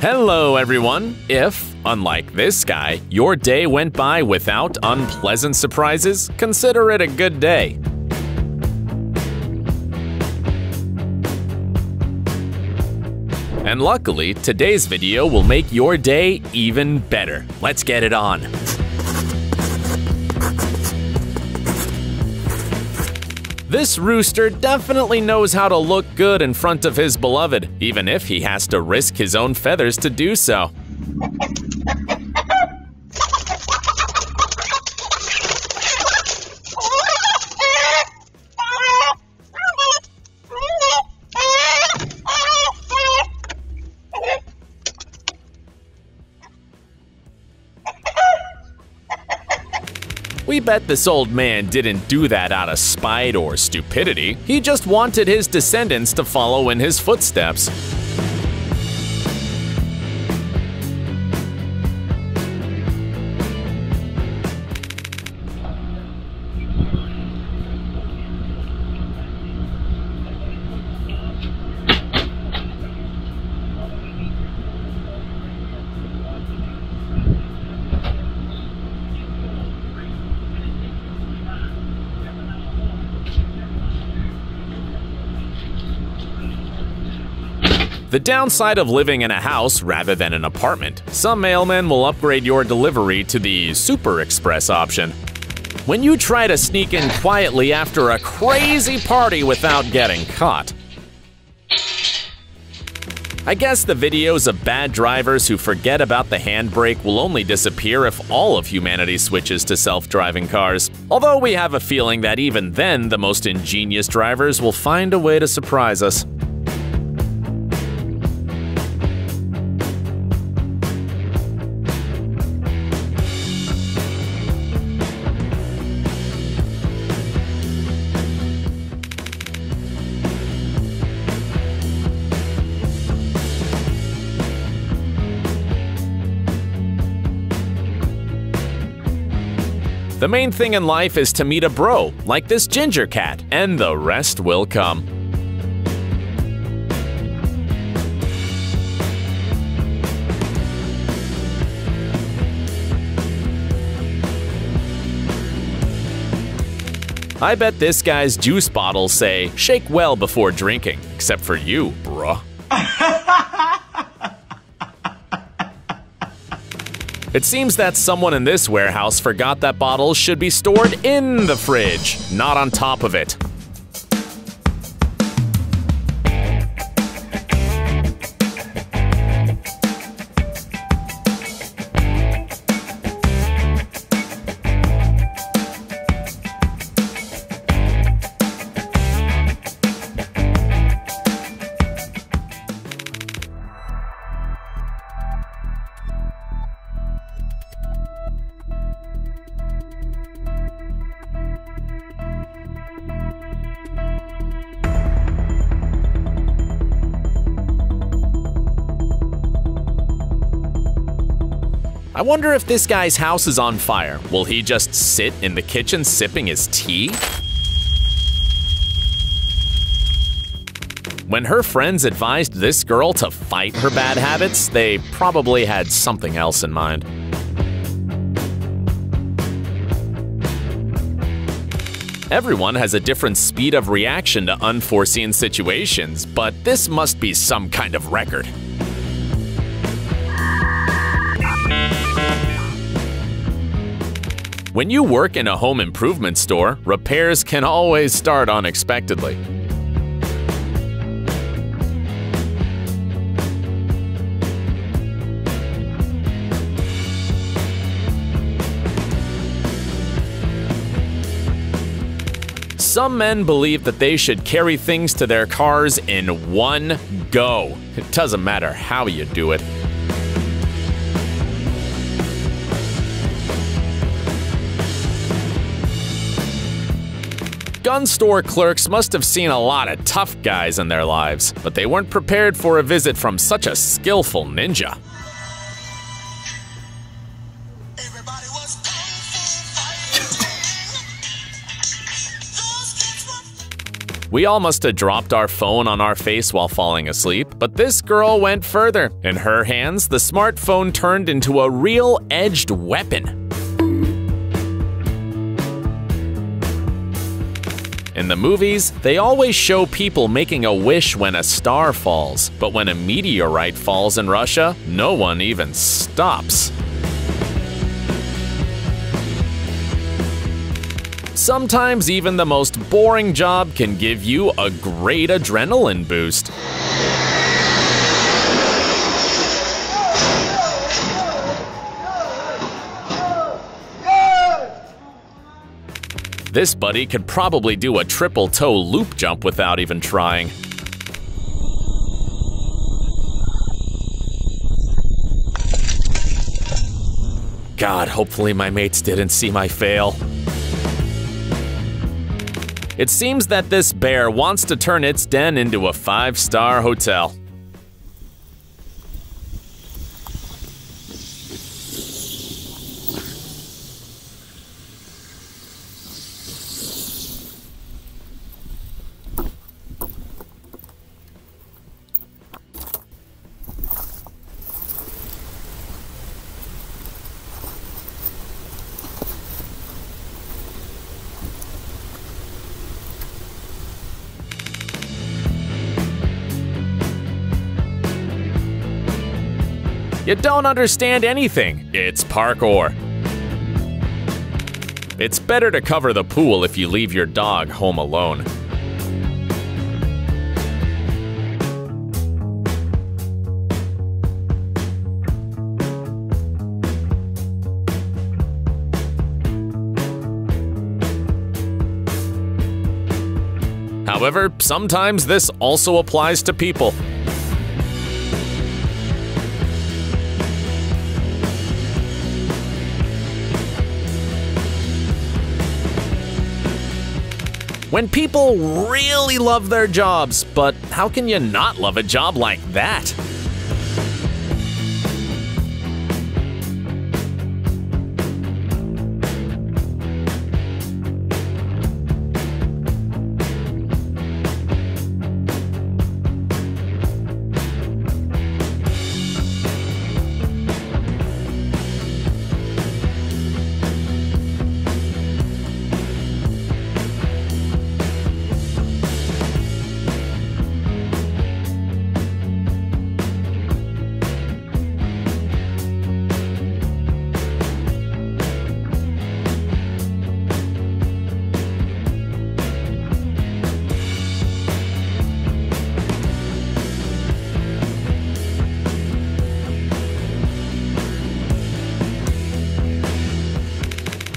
Hello, everyone. If, unlike this guy, your day went by without unpleasant surprises, consider it a good day. And luckily, today's video will make your day even better. Let's get it on. This rooster definitely knows how to look good in front of his beloved, even if he has to risk his own feathers to do so. Bet this old man didn't do that out of spite or stupidity. He just wanted his descendants to follow in his footsteps. The downside of living in a house rather than an apartment. Some mailmen will upgrade your delivery to the Super Express option. When you try to sneak in quietly after a crazy party without getting caught. I guess the videos of bad drivers who forget about the handbrake will only disappear if all of humanity switches to self-driving cars. Although we have a feeling that even then, the most ingenious drivers will find a way to surprise us. The main thing in life is to meet a bro, like this ginger cat, and the rest will come. I bet this guy's juice bottles say, shake well before drinking, except for you, bruh. It seems that someone in this warehouse forgot that bottles should be stored in the fridge, not on top of it. Wonder if this guy's house is on fire. Will he just sit in the kitchen sipping his tea? When her friends advised this girl to fight her bad habits, they probably had something else in mind. Everyone has a different speed of reaction to unforeseen situations, but this must be some kind of record. When you work in a home improvement store, repairs can always start unexpectedly. Some men believe that they should carry things to their cars in one go. It doesn't matter how you do it. Gun store clerks must have seen a lot of tough guys in their lives, but they weren't prepared for a visit from such a skillful ninja. Everybody was kung fu fighting. Those kids were We all must have dropped our phone on our face while falling asleep, but this girl went further. In her hands, the smartphone turned into a real edged weapon. In the movies, they always show people making a wish when a star falls, but when a meteorite falls in Russia, no one even stops. Sometimes even the most boring job can give you a great adrenaline boost. This buddy could probably do a triple toe loop jump without even trying. God, hopefully my mates didn't see my fail. It seems that this bear wants to turn its den into a five star hotel. You don't understand anything. It's parkour. It's better to cover the pool if you leave your dog home alone. However, sometimes this also applies to people. When people really love their jobs, but how can you not love a job like that?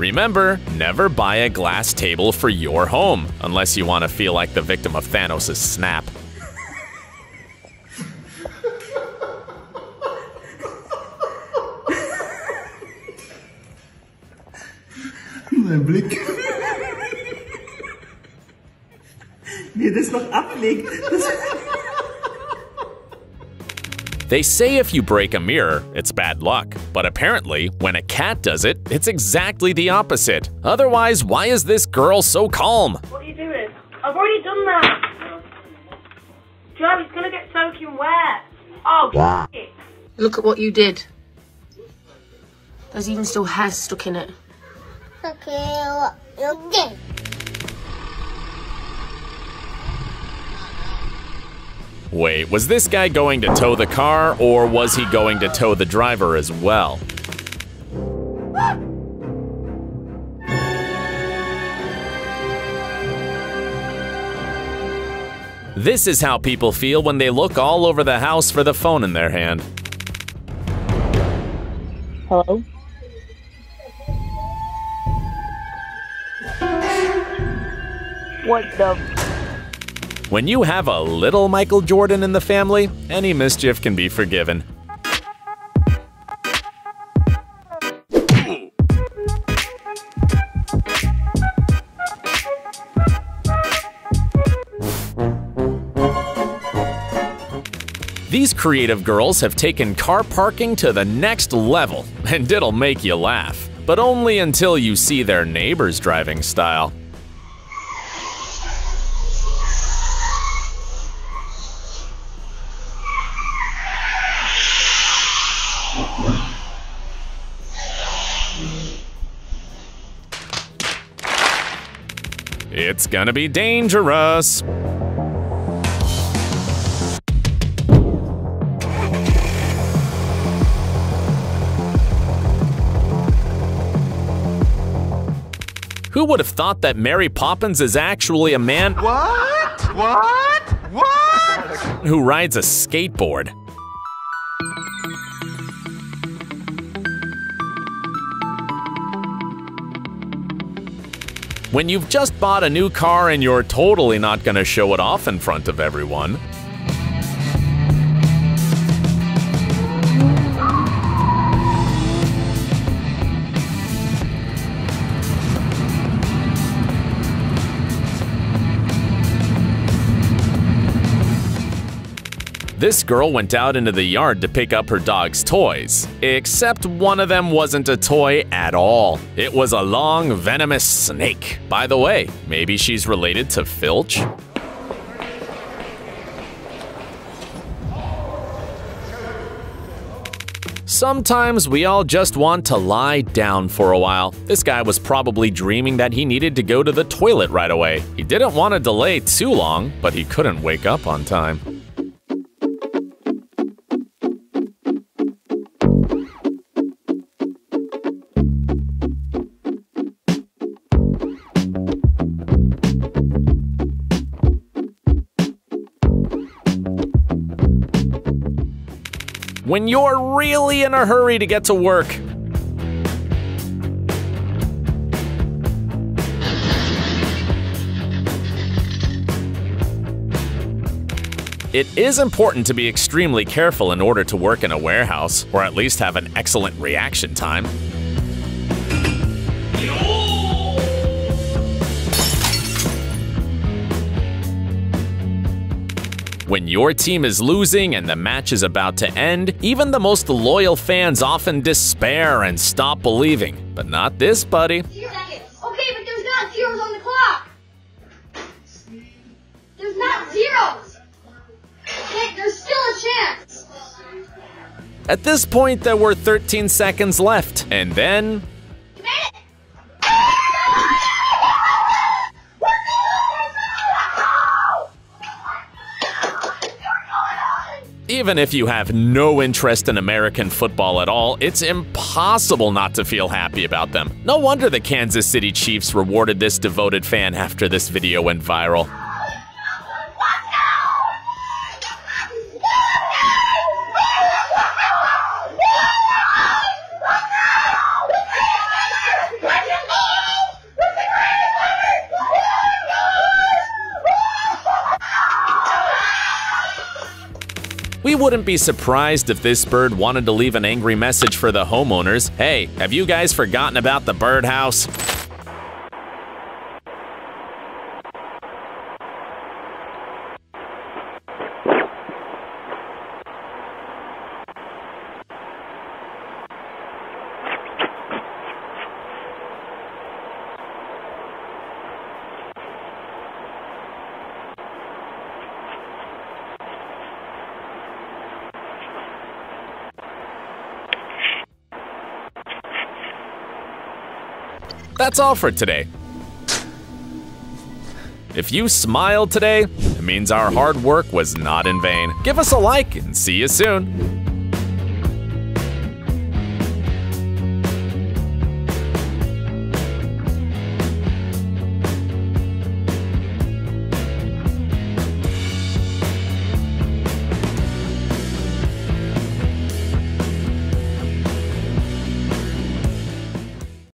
Remember, never buy a glass table for your home, unless you want to feel like the victim of Thanos' snap. Mein Blick. Wie er das noch ablegt. Das They say if you break a mirror, it's bad luck. But apparently, when a cat does it, it's exactly the opposite. Otherwise, why is this girl so calm? What are you doing? I've already done that. Joe, it's gonna get soaking wet. Oh, shit. Look at what you did. There's even still hair stuck in it. Okay, what you did. Wait, was this guy going to tow the car, or was he going to tow the driver as well? This is how people feel when they look all over the house for the phone in their hand. Hello? What the? When you have a little Michael Jordan in the family, any mischief can be forgiven. These creative girls have taken car parking to the next level, and it'll make you laugh. But only until you see their neighbors' driving style. It's gonna be dangerous. Who would have thought that Mary Poppins is actually a man What? What? What? who rides a skateboard? When you've just bought a new car and you're totally not gonna show it off in front of everyone. This girl went out into the yard to pick up her dog's toys, except one of them wasn't a toy at all. It was a long, venomous snake. By the way, maybe she's related to Filch? Sometimes we all just want to lie down for a while. This guy was probably dreaming that he needed to go to the toilet right away. He didn't want to delay too long, but he couldn't wake up on time. When you're really in a hurry to get to work, It is important to be extremely careful in order to work in a warehouse, or at least have an excellent reaction time. When your team is losing and the match is about to end, even the most loyal fans often despair and stop believing. But not this, buddy. Okay, but there's not zeros on the clock. There's not zeros. Nick, there's still a chance. At this point, there were 13 seconds left, and then Even if you have no interest in American football at all, it's impossible not to feel happy about them. No wonder the Kansas City Chiefs rewarded this devoted fan after this video went viral. Wouldn't be surprised if this bird wanted to leave an angry message for the homeowners. Hey, have you guys forgotten about the birdhouse? That's all for today. If you smiled today, it means our hard work was not in vain. Give us a like and see you soon.